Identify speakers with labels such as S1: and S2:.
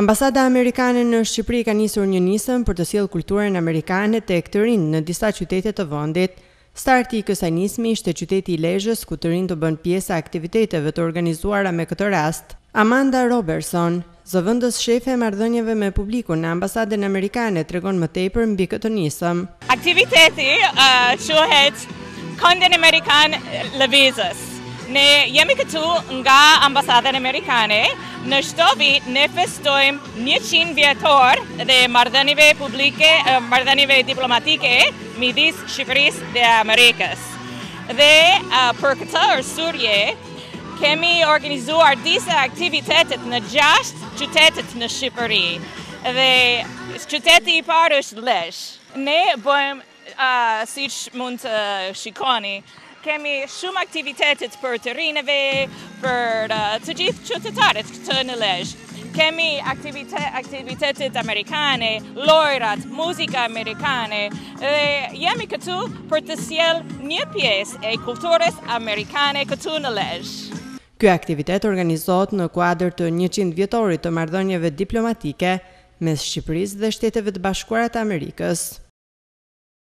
S1: Ambasada amerikane në Shqipëri ka nisur një nisëm për të sjellë kulturën amerikane tek të rinjtë në disa qytete të vendit. Starti i kësaj nisme ishte qyteti i Lezhës ku të rinjtë u bënë pjesë e aktiviteteve të organizuara me këtë rast. Amanda Roberson, zëvendës shefe e marrëdhënieve me publikun në Ambasadën amerikane tregon më tepër mbi këtë nisëm.
S2: Aktiviteti quhet Këndi Amerikan Lëvizës. Ne jemi këtu nga ambasadën amerikane, në këtë vit ne festojmë 100 vjetor dhe marrëdhënieve publike, marrëdhënieve diplomatike midis Shqipërisë dhe Amerikës. Dhe për këtë arsye kemi organizuar disa aktivitete në gjashtë qytete në Shqipëri. Dhe qyteti i parë është Lezhë. Ne bëjmë, siç mund të shikoni, kemi shumë aktivitete për të rinjve, për të gjithë qytetarët këtu në Lezhë. Kemi aktivitete amerikane, lojërat, muzika amerikane dhe jemi këtu për të sjellë një pjesë e kulturës amerikane këtu në Lezhë.
S1: Ky aktivitet organizohet në kuadër të njëqind vjetorit të marrëdhënieve diplomatike mes Shqipërisë dhe Shteteve të Bashkuara të Amerikës.